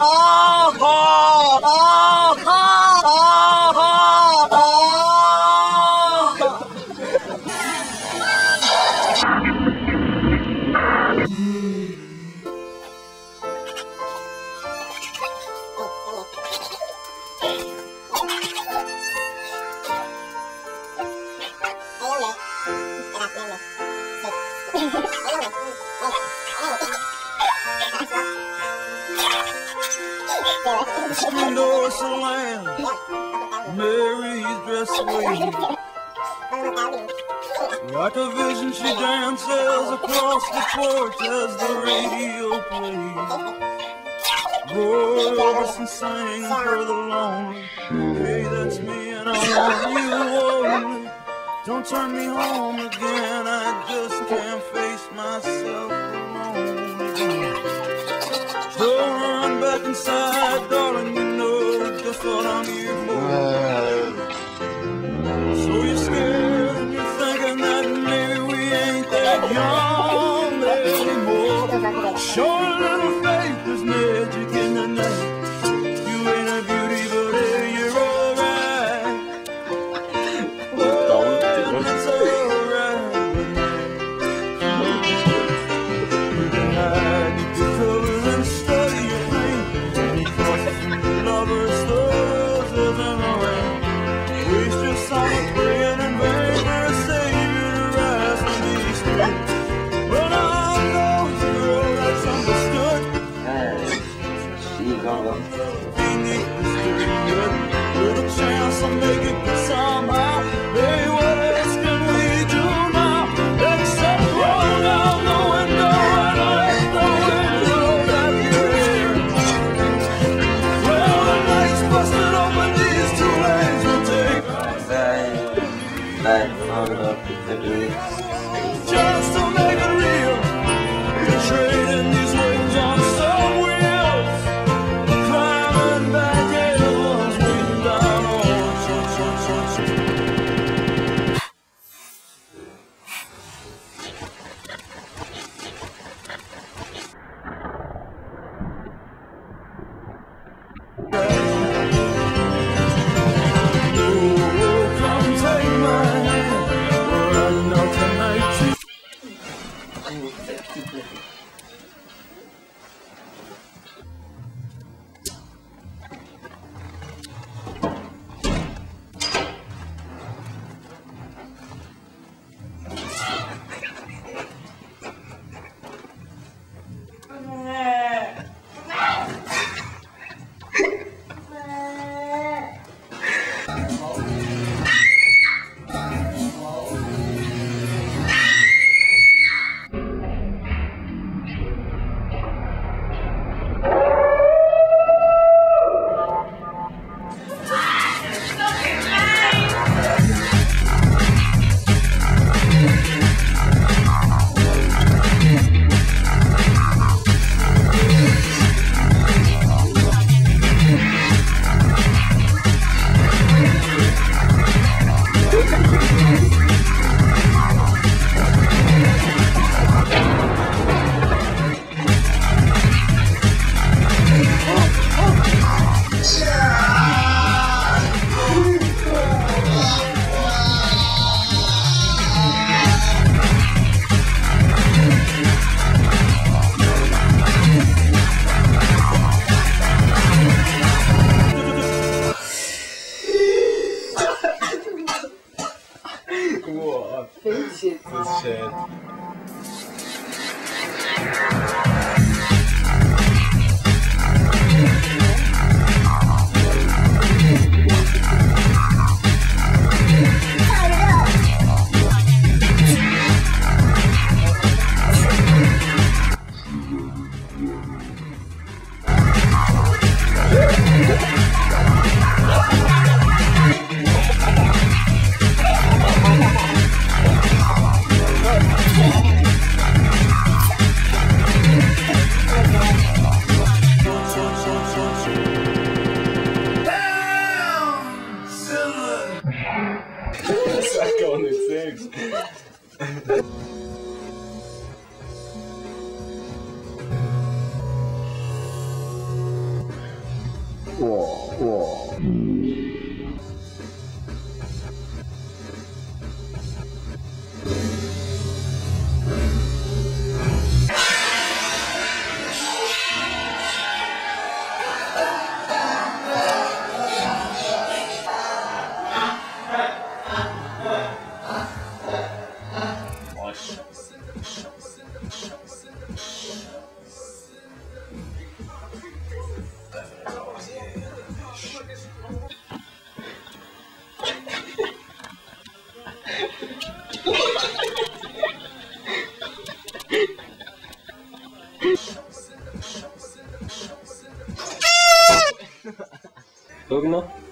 Oh! oh! Windows slam, Mary's dress waves. Like a vision, she dances across the porch as the radio plays. Roy Orbison sings for the lonely. Hey, that's me, and I want you only. Don't turn me home again, I just can't face myself alone inside, darling, you know just what I'm here for. Beneath the street, with a chance to make Thank 고구마